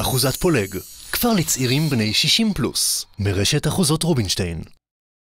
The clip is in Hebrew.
אחוזת פולג, כפר לצעירים בני 60 פלוס, מרשת אחוזות רובינשטיין.